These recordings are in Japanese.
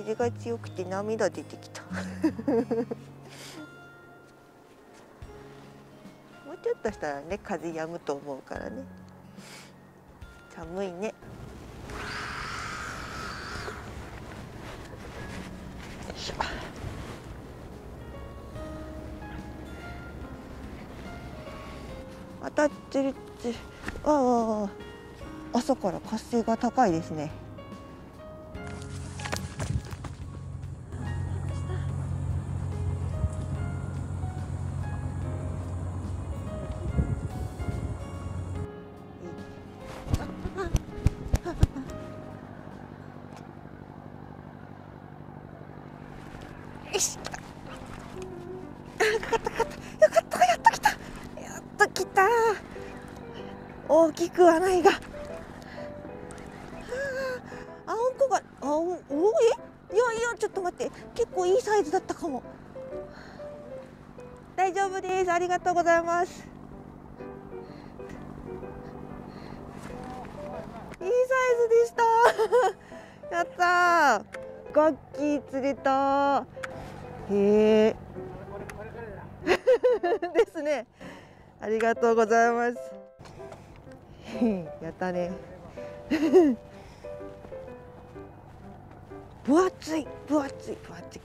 風が強くて涙出てきた。もうちょっとしたらね風止むと思うからね。寒いね。よいしょ。当たってるって。ああ朝から活性が高いですね。きくはないが。ああんこがあおおえいやいやちょっと待って。結構いいサイズだったかも。大丈夫です。ありがとうございます。いいサイズでした。やったー。ガッキー釣れたへえ ですね。ありがとうございます。やったね。分厚い分厚い分厚い。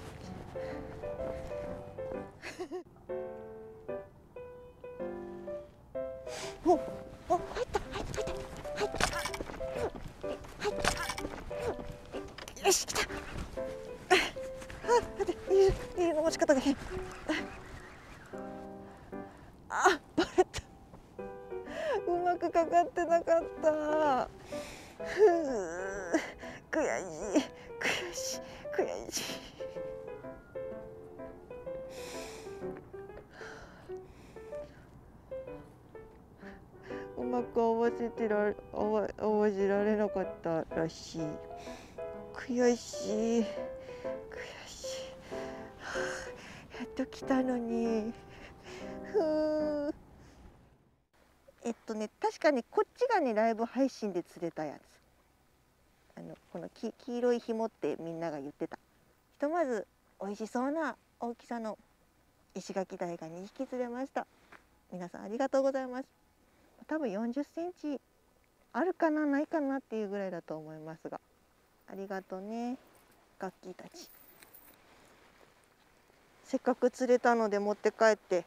おお入った入った。入った。入った入ったよし来た。あ待っていいいいの持ち方が変くかかってなかった。ふう悔しい。悔しい。悔しい。うまく合わせてられ合わ合わせられなかったらしい。悔しい。悔しい、はあ、やっと来たのに。ふう。えっとね確かにこっちがねライブ配信で釣れたやつ。あのこの黄色い紐ってみんなが言ってた。ひとまず美味しそうな大きさの石垣鯛が2匹釣れました。皆さんありがとうございます。多分40センチあるかなないかなっていうぐらいだと思いますが。ありがとうねガッキーたち。せっかく釣れたので持って帰って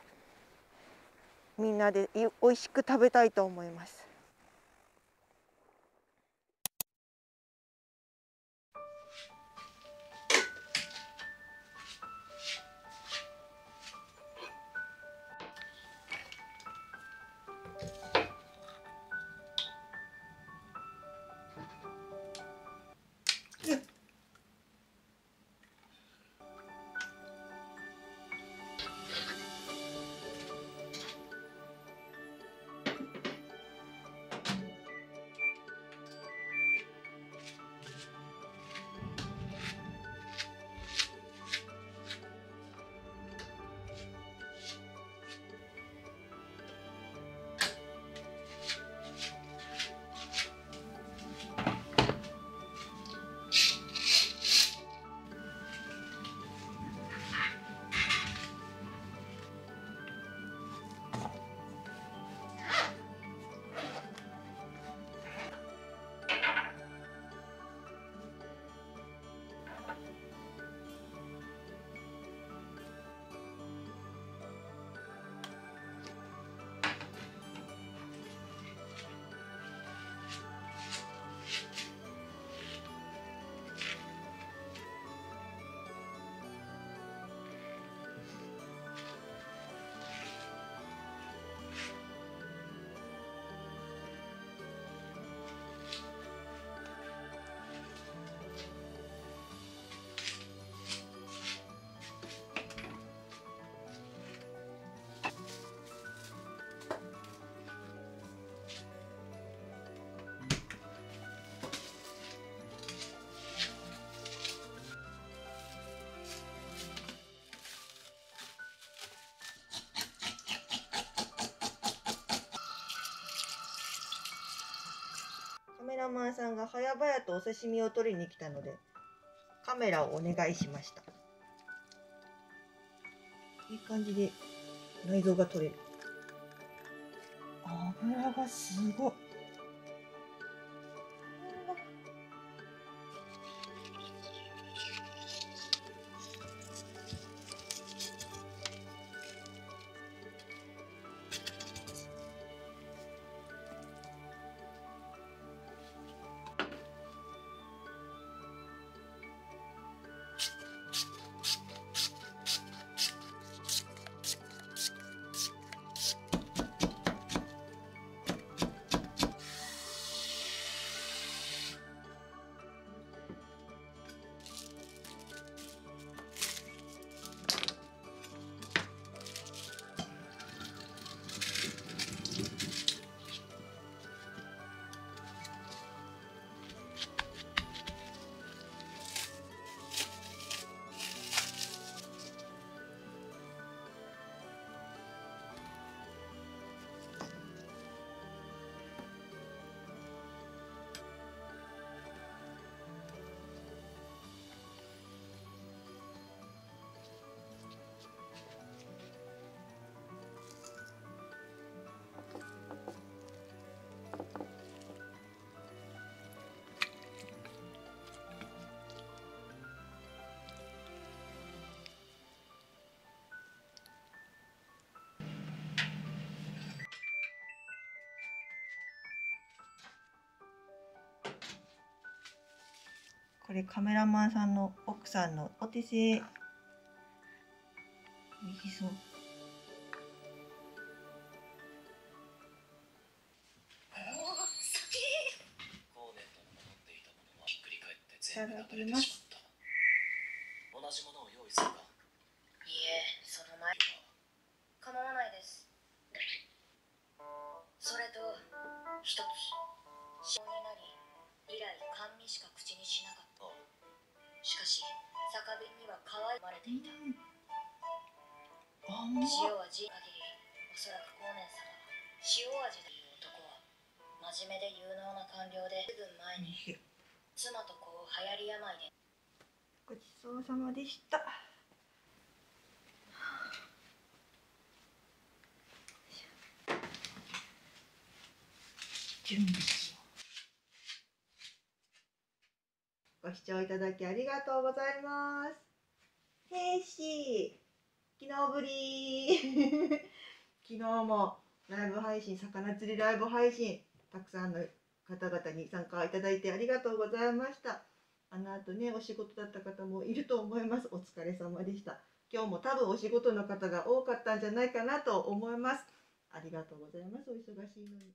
みんなでい美味しく食べたいと思います。ラマンさんが早々とお刺身を取りに来たのでカメラをお願いしました。いい感じで内臓が取れる。油がすごいこれカメラマンさんの奥さんのお手製。美味しそういただきます準備しよう。ご視聴いただきありがとうございます。へい。し昨日ぶり。昨日もライブ配信魚釣りライブ配信たくさんの方々に参加いただいてありがとうございました。あの後ねお仕事だった方もいると思います。お疲れ様でした。今日も多分お仕事の方が多かったんじゃないかなと思います。ありがとうございます。お忙しいのに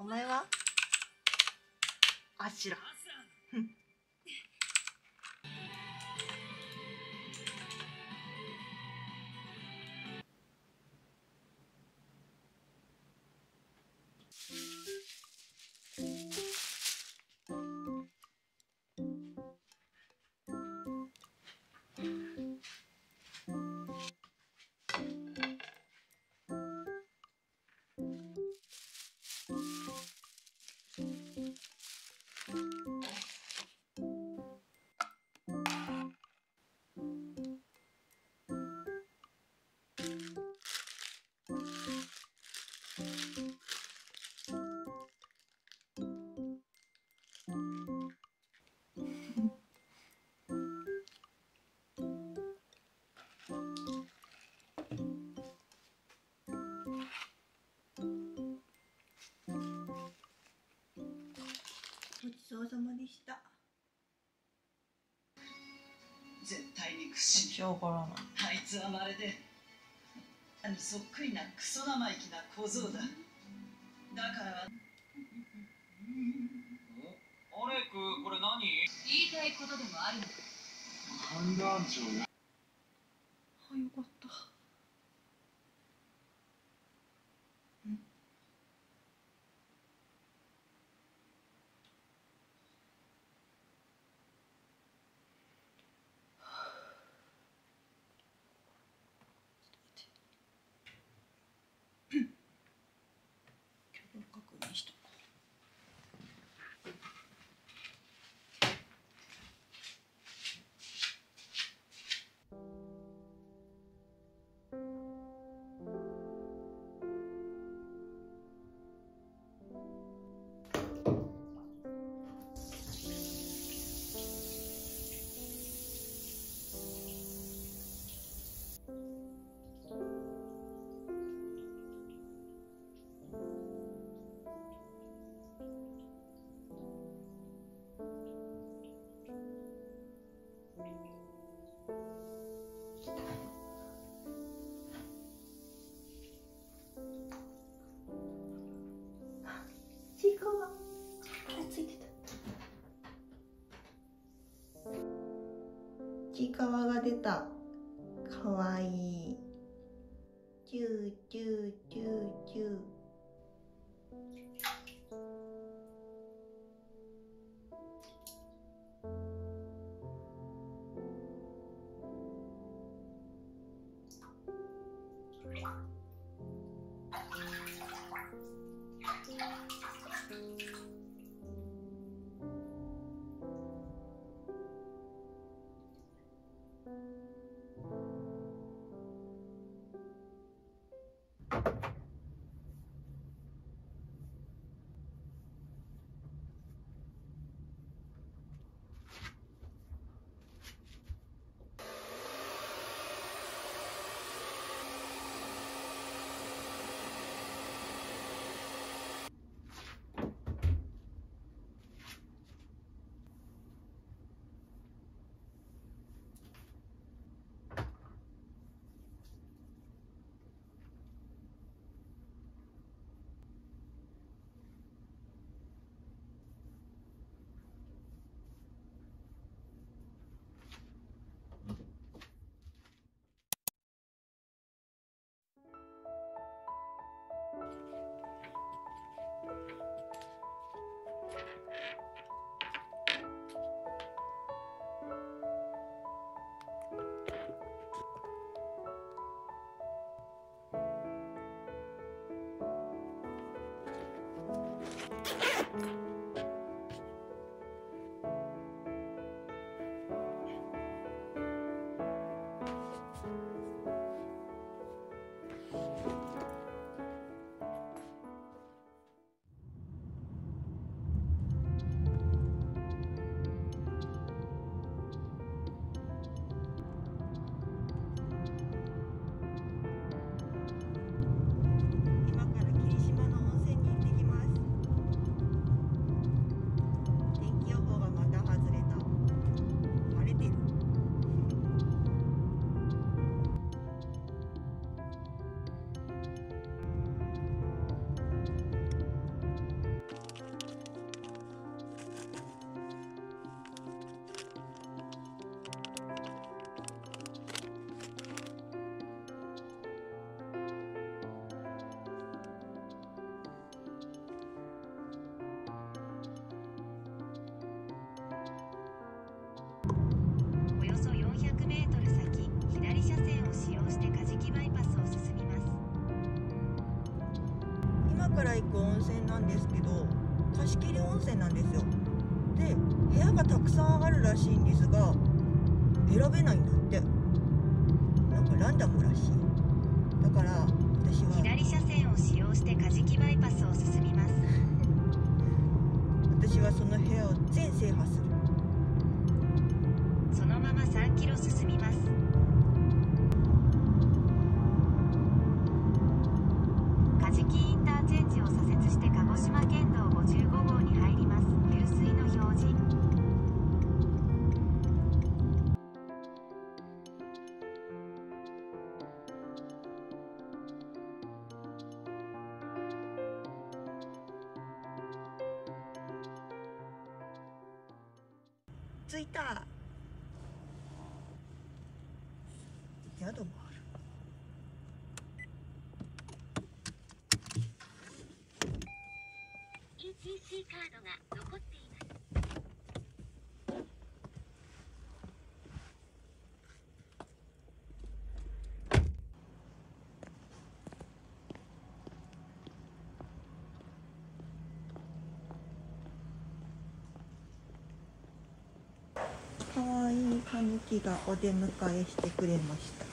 お前は？あしら。ちそうさまでした。絶対に屈ししょうがない。あいつはまるであのそっくりなクソ生意気な小僧だ。だからアレクこれ何？言いたいことでもあるの。か判断長がち革が出た。かわいい。チューチューチューチュー。から行く温泉なんですけど貸し切り温泉なんですよ。で部屋がたくさんあるらしいんですが選べないんだって。なんかランダムらしい。だから私は。左車線を使用してカジキバイパスを進みます。私はその部屋を全制覇する着いた。宿もある ETC カードが残っていますかがお出迎えしてくれました。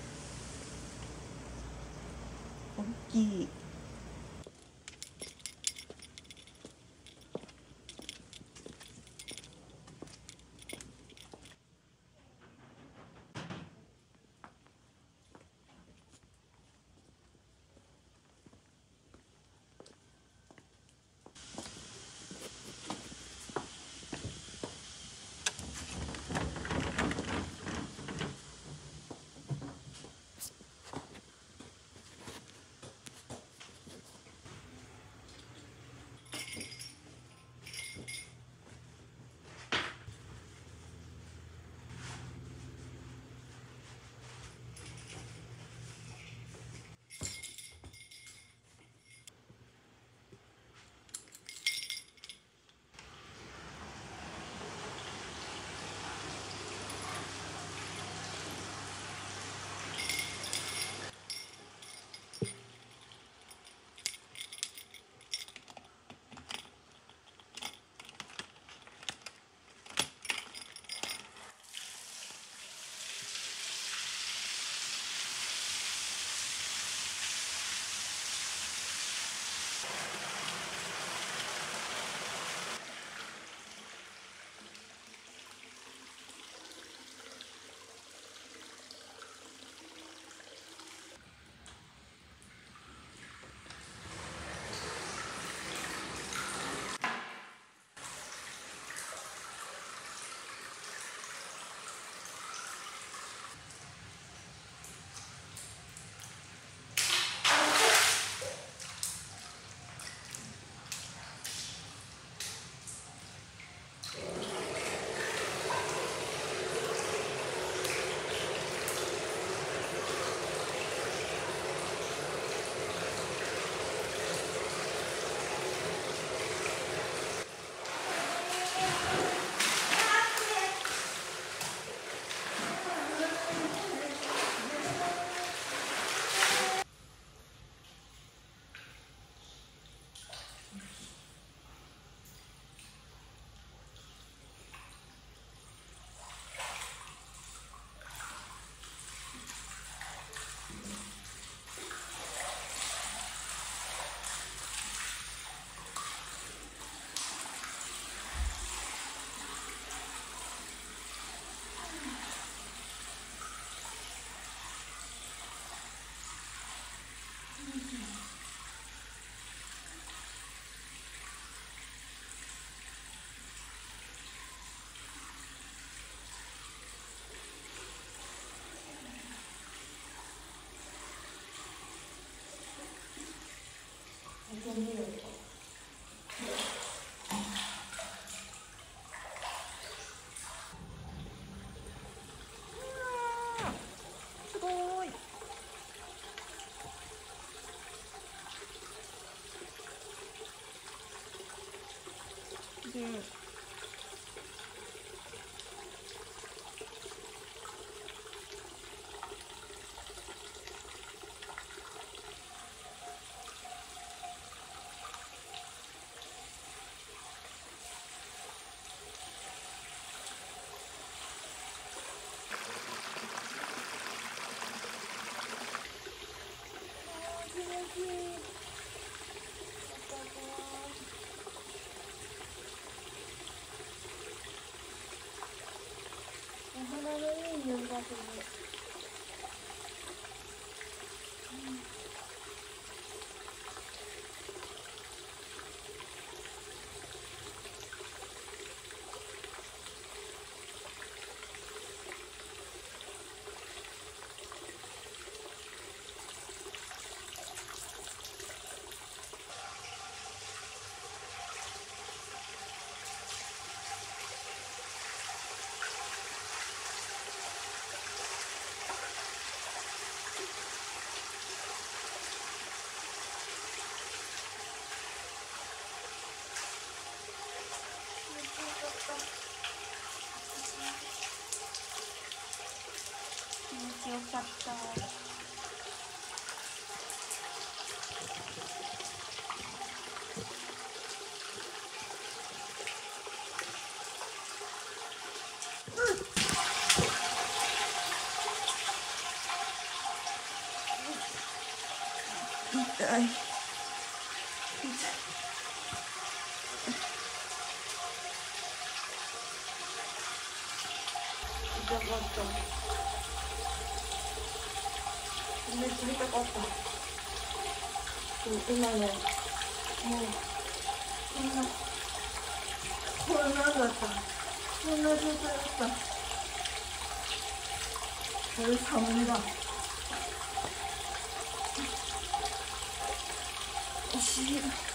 cute. definitely かった。痛い。痛かった。めっちゃ痛かった。今ね、もう、こんな、こんなんだった。こんな状態だった？これサムネだ。お尻が。